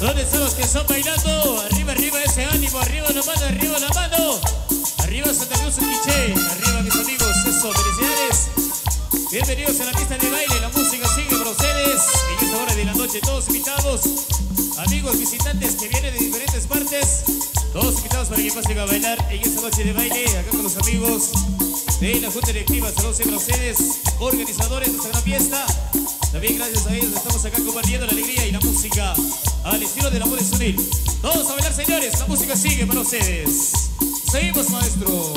¿Dónde están los que están bailando? Arriba, arriba ese ánimo, arriba la mano, arriba la mano. Arriba Santa Cruz, Quiché. Arriba mis amigos, eso, felicidades. Bienvenidos a la pista de baile, la música sigue para ustedes. En esta hora de la noche, todos invitados. Amigos visitantes que vienen de diferentes partes. Todos invitados para que pasen a bailar en esta noche de baile, acá con los amigos de la Junta Directiva. Saludos para ustedes, organizadores de esta gran fiesta. También gracias a ellos estamos acá compartiendo la alegría y la música al estilo del amor unir. Todos a bailar, señores. La música sigue para ustedes. Seguimos, maestro.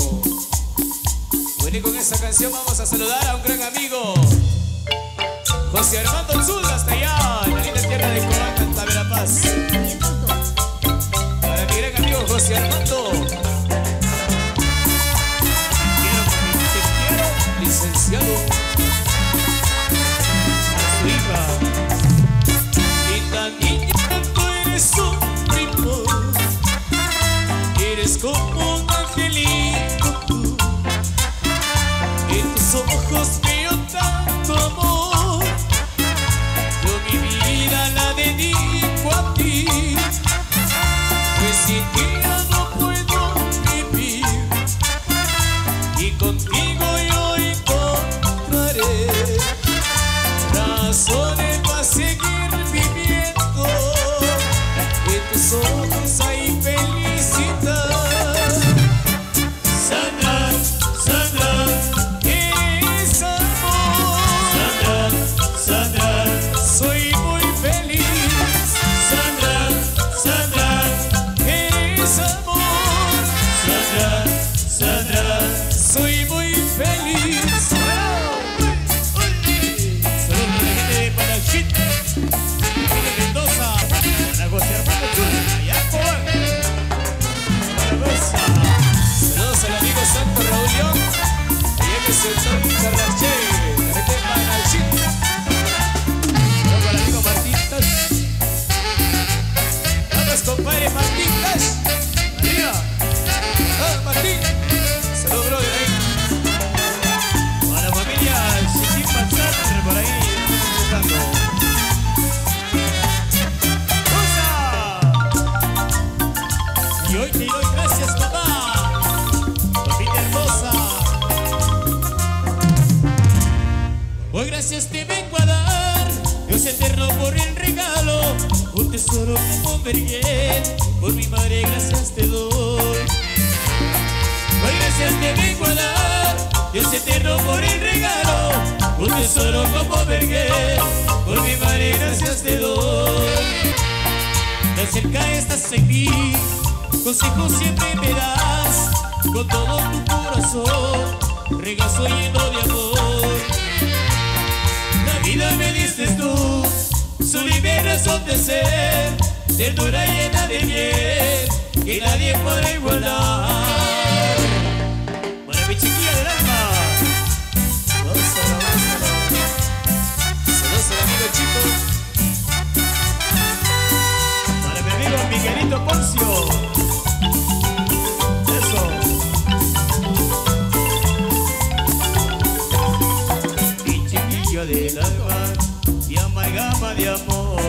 Bueno, y con esta canción vamos a saludar a un gran amigo. José Armando Zul, hasta allá, en la linda tierra de Canta La Paz. Para mi gran amigo José Armando. Quiero, licenciado. International. Tesoro como un vergel, por mi madre gracias te doy. Hoy gracias te vengo a dar, Dios eterno por el regalo, un tesoro como vergel, por mi madre gracias te doy. De cerca estás en mí, consejos siempre me das, con todo tu corazón, regazo lleno de amor. La vida me diste tú, su libre razón de ser, ternura llena de miel, que nadie podrá igualar. Para mi chiquilla del alma, gózalo, gózalo. Saludos al amigo chico. Para mi amigo Miguelito Poncio. Del alma, amalgama de amor,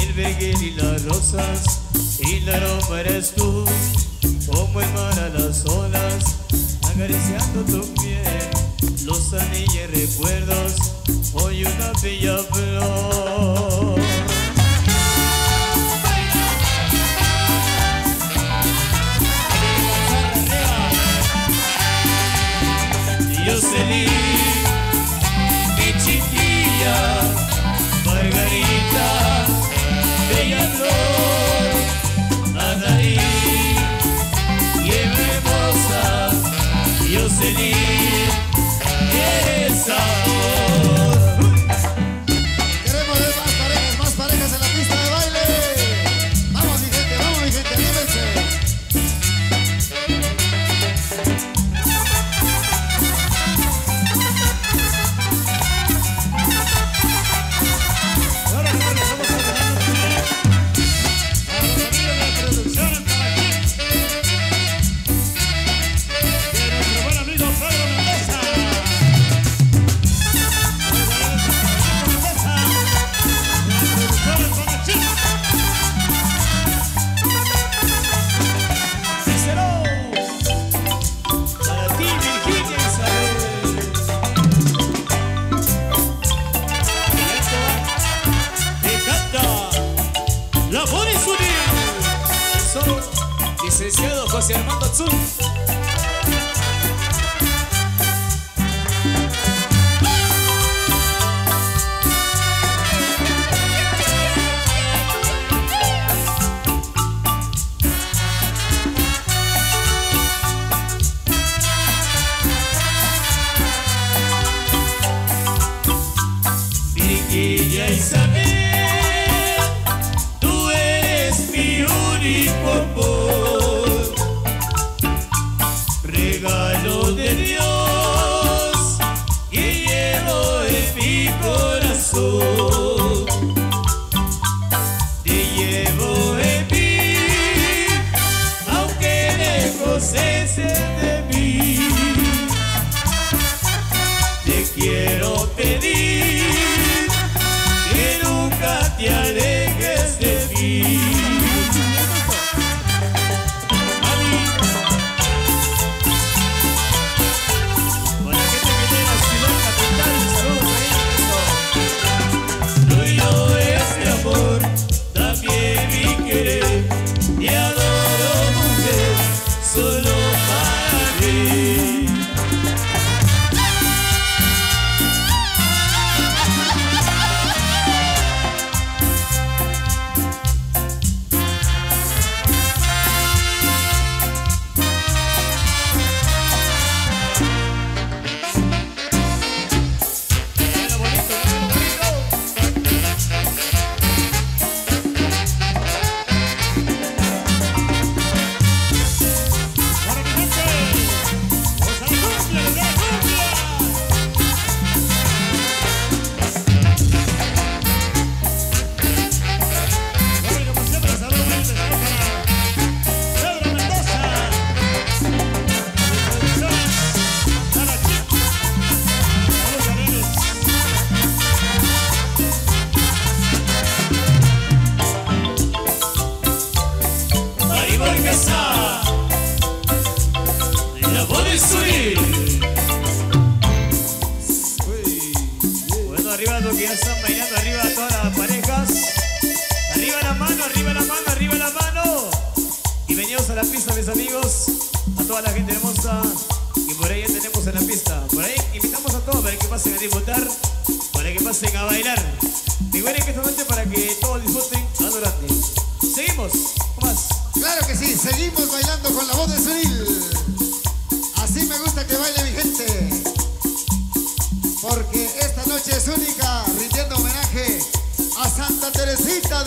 el vergel y las rosas, y la aroma eres tú, como el mar a las olas, acariciando tu piel, los anillos recuerdos, hoy una bella flor. Jocelyn, bella flor,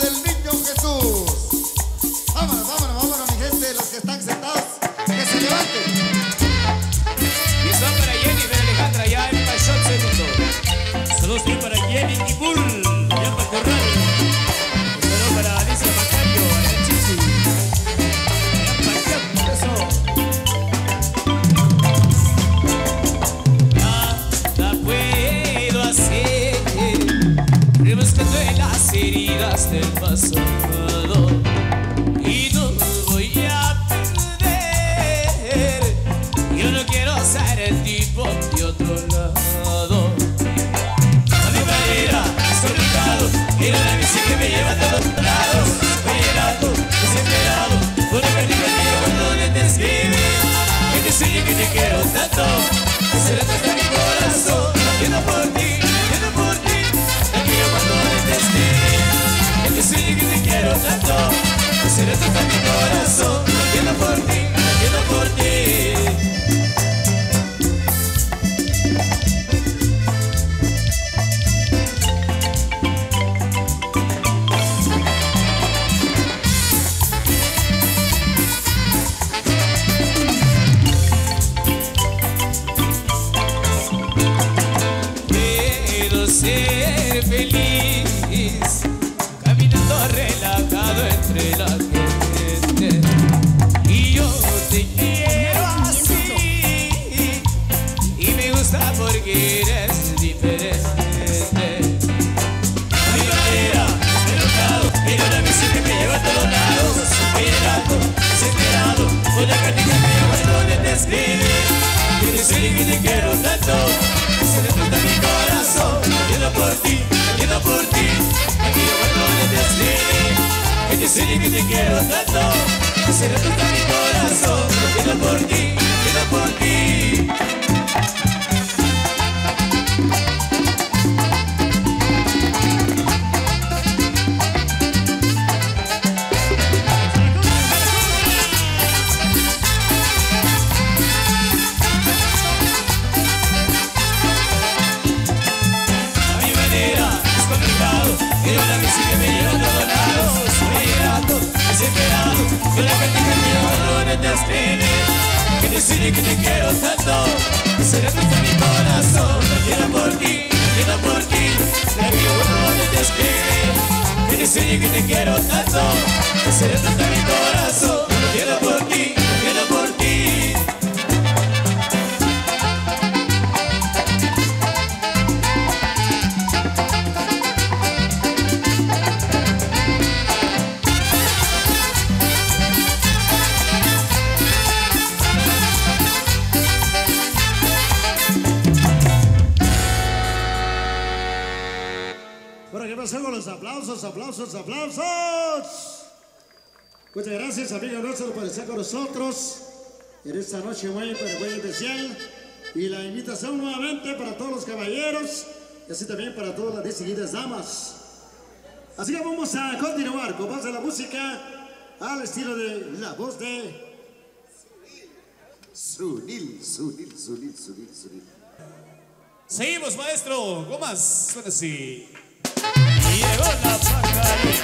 del niño Jesús. escribir Que te que te quiero tanto Que se desplota mi corazón Quiero por ti, quiero por ti No quiero patrones de escribir Que te que te quiero tanto Que se desplota mi corazón Quiero por ti, quiero por ti Dile que te quiero tanto. Será dulce mi corazón Llena por ti, llena por ti. La mi huevo de te escribí Dile que te quiero tanto. Será dulce mi corazón Llena por ti aplausos, aplausos, aplausos. Muchas gracias, amigos nuestros, por estar con nosotros en esta noche muy, pero muy especial. Y la invitación nuevamente para todos los caballeros y así también para todas las distinguidas damas. Así que vamos a continuar con más de la música al estilo de la voz de... Sunil, Sunil, Sunil, Sunil, Sunil. Seguimos, maestro. ¿Cómo más? Suena así. llegó la pajarita.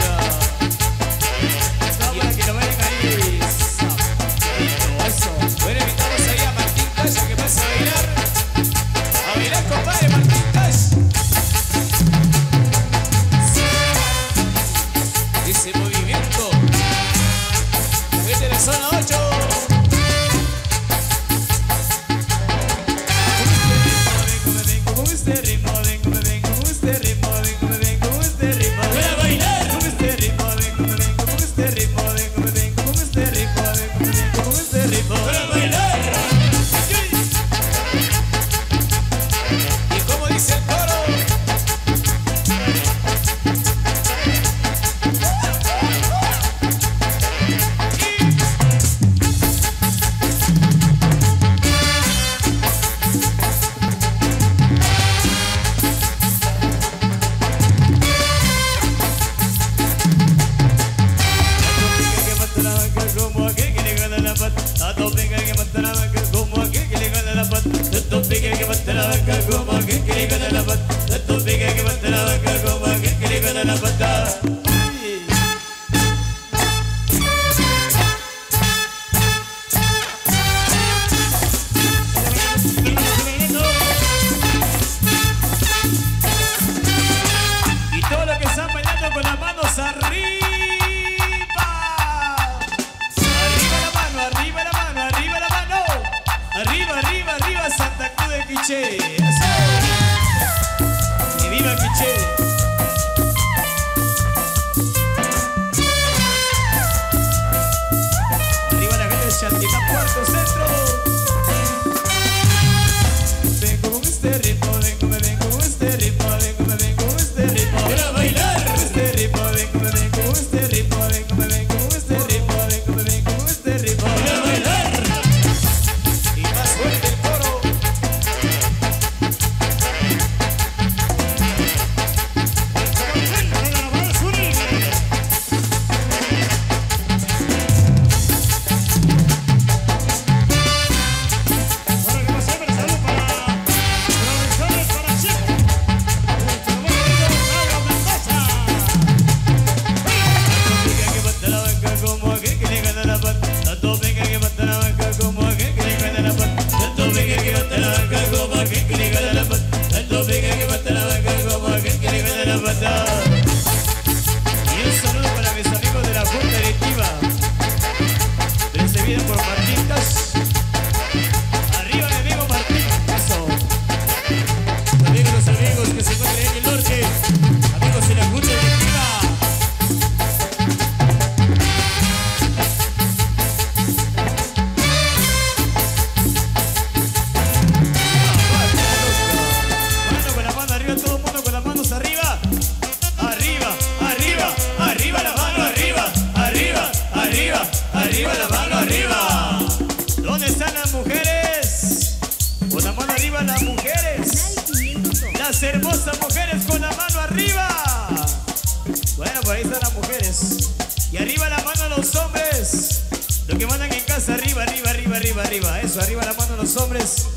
arriba, eso, arriba la mano los hombres.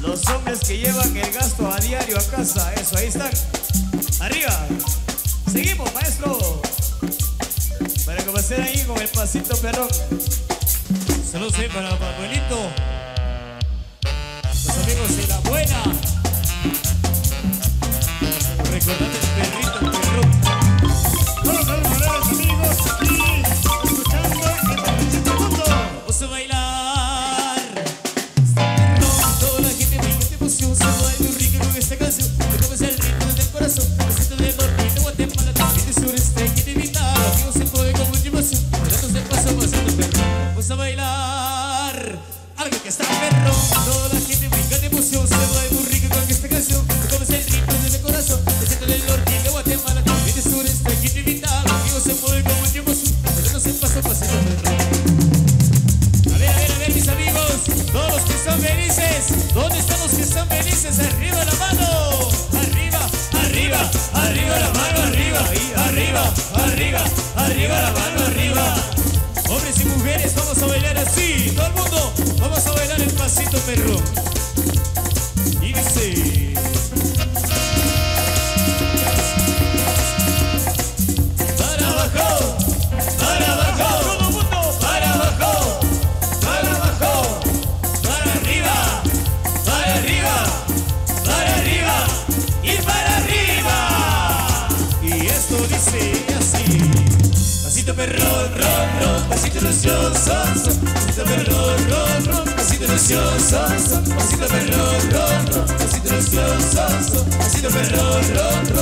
Los hombres que llevan el gasto a diario a casa, eso, ahí están. Arriba. Seguimos, maestro. Para comenzar ahí con el pasito perrón. Saludos para Manuelito. Los amigos de la buena. Recordate lo, so, so. Así lo, lo, lo.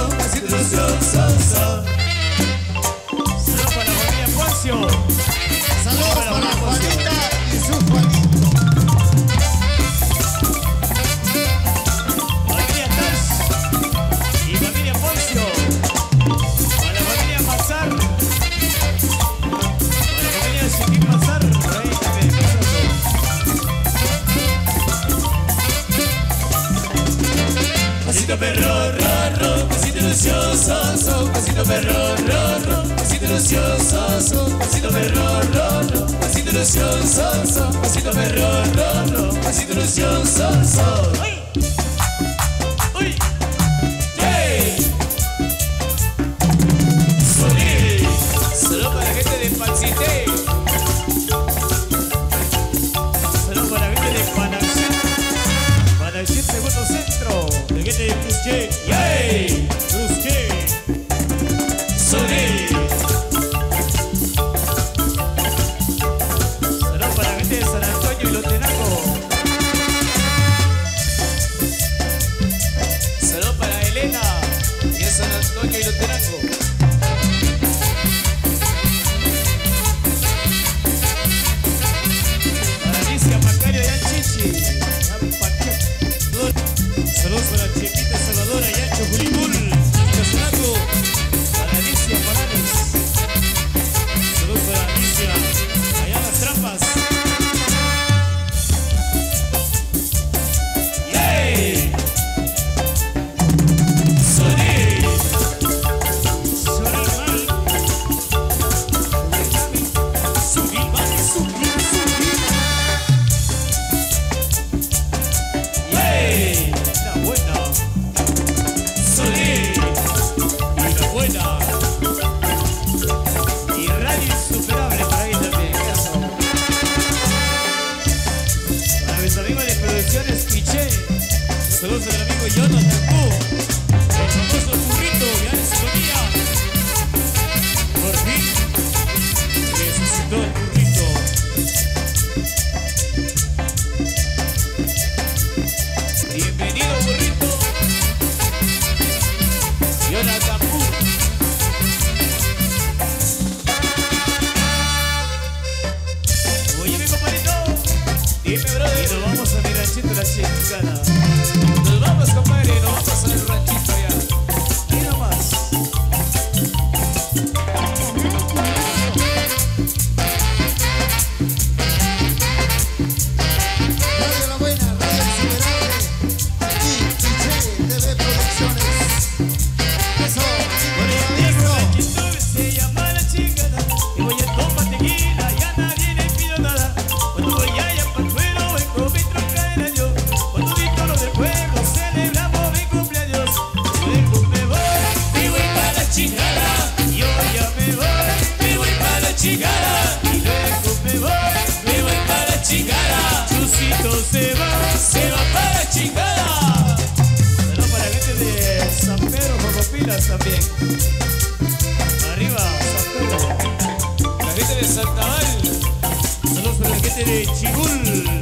de Chibul.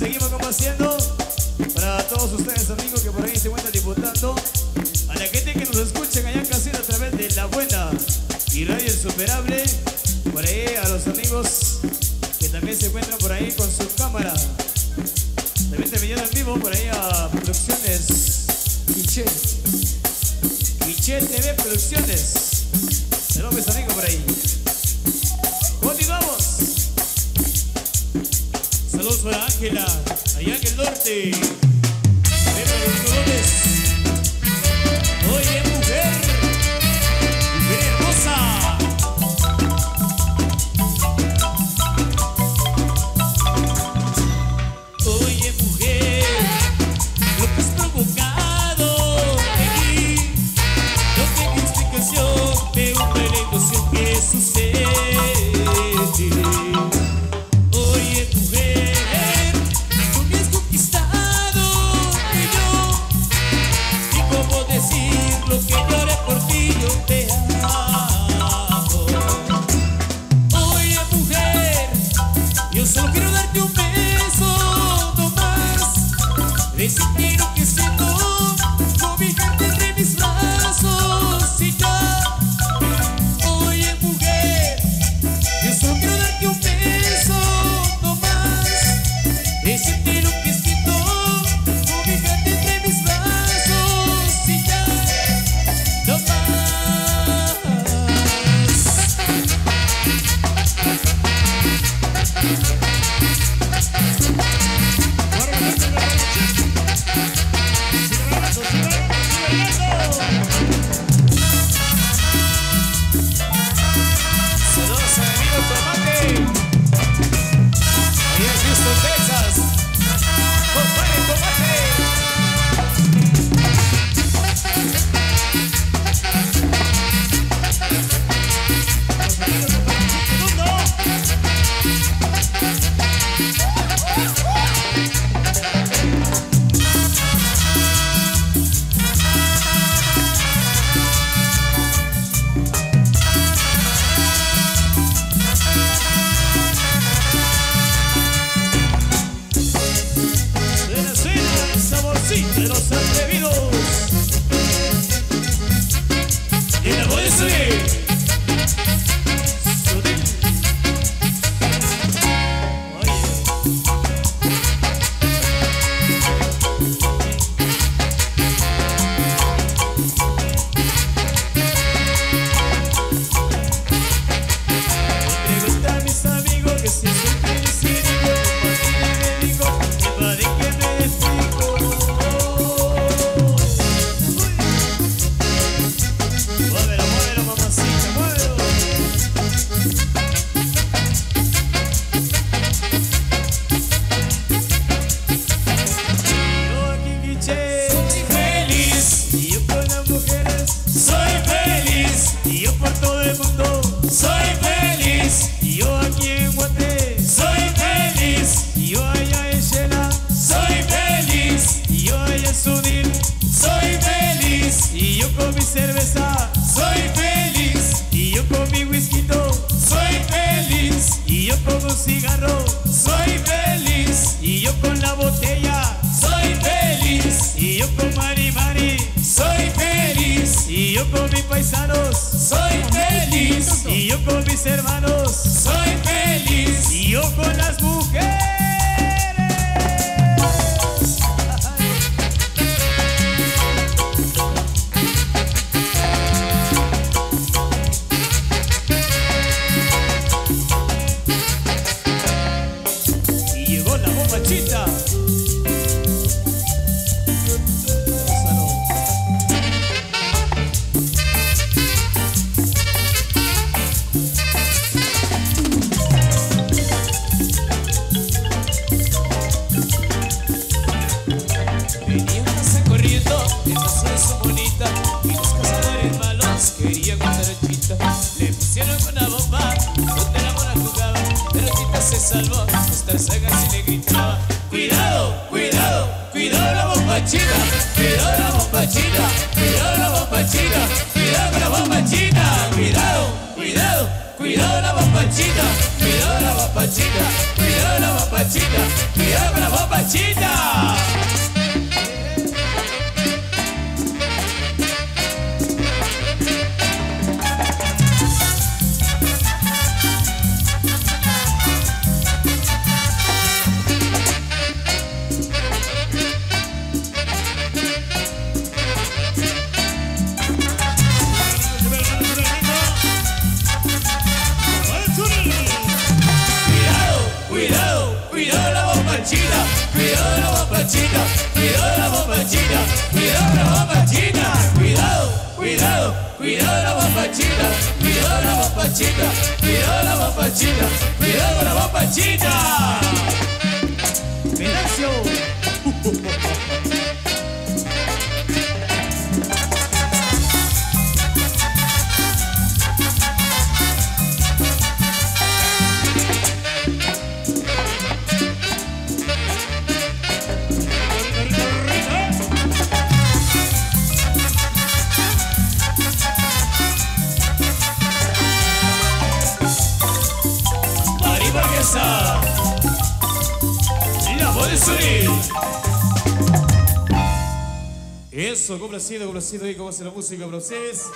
Seguimos complaciendo para todos ustedes, amigos, que por ahí se encuentran. isso. manos. cuidado la bombachina, cuidado la bombachina, cuidado la cuidado, cuidado, cuidado la bombachina, cuidado la bombachina, cuidado la bombachina, cuidado la bombachina. complacido, complacido ahí como la música para ustedes.